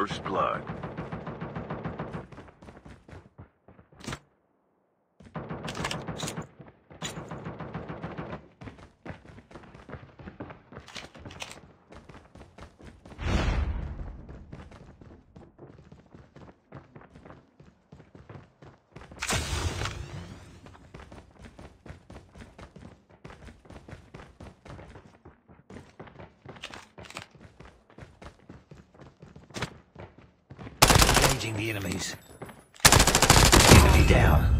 First Blood. The enemies. Enemy down.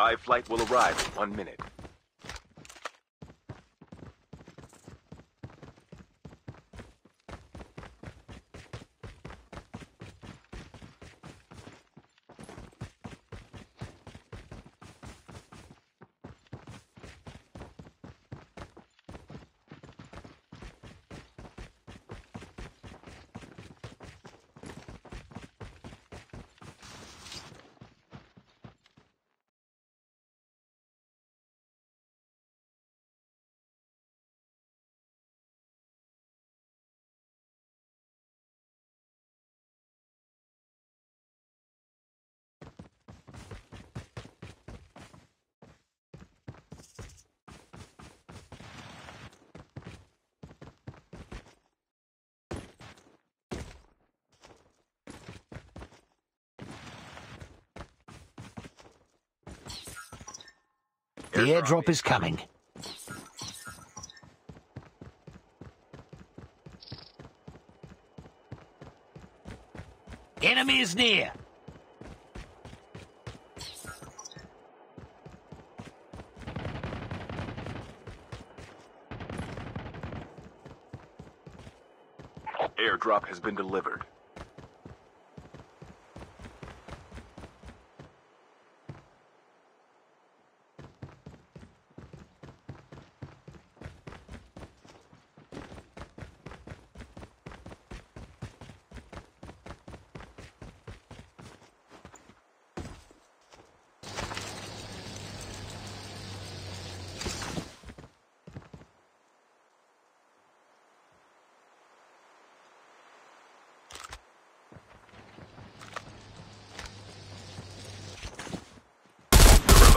Revived flight will arrive in one minute. The airdrop is coming. Enemy is near. Airdrop has been delivered. The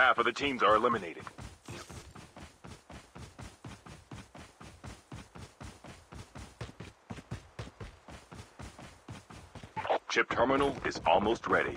Half of the teams are eliminated. Chip terminal is almost ready.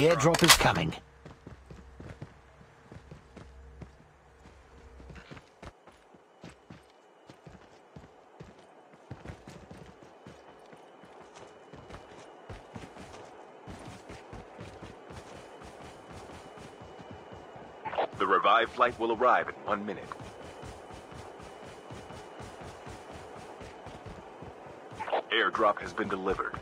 airdrop is coming. The revived flight will arrive in one minute. Airdrop has been delivered.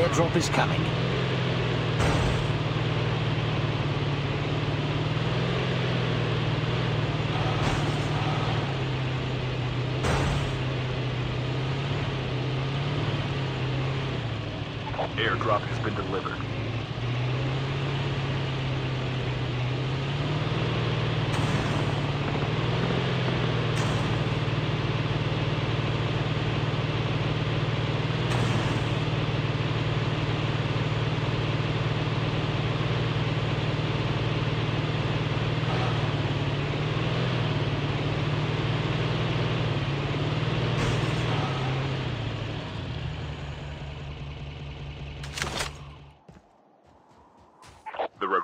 Airdrop is coming. Airdrop has been delivered.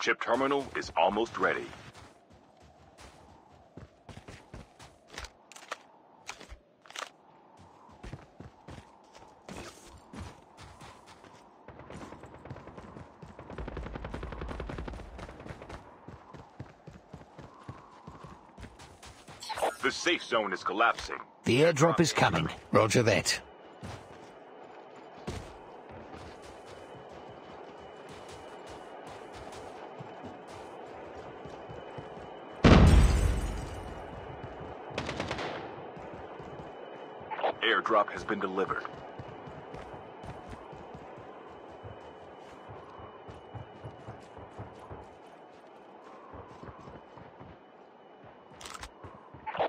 Chip terminal is almost ready. The safe zone is collapsing. The airdrop is coming. Roger that. Airdrop has been delivered.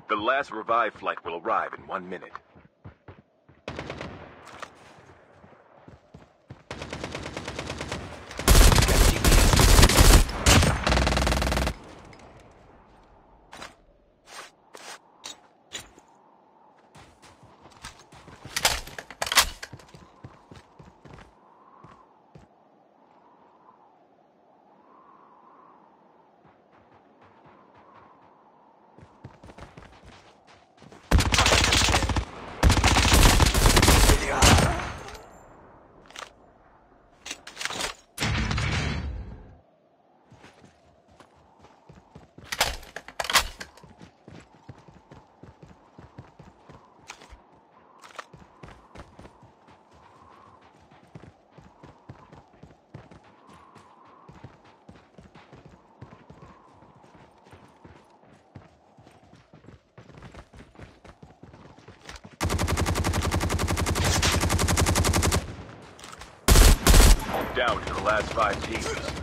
The last revive flight will arrive in one minute. Last five teams.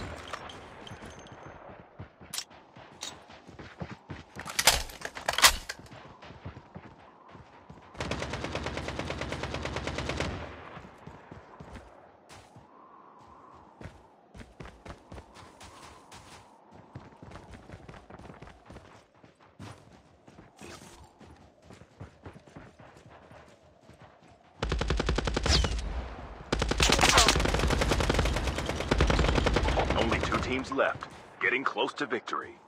Left, getting close to victory.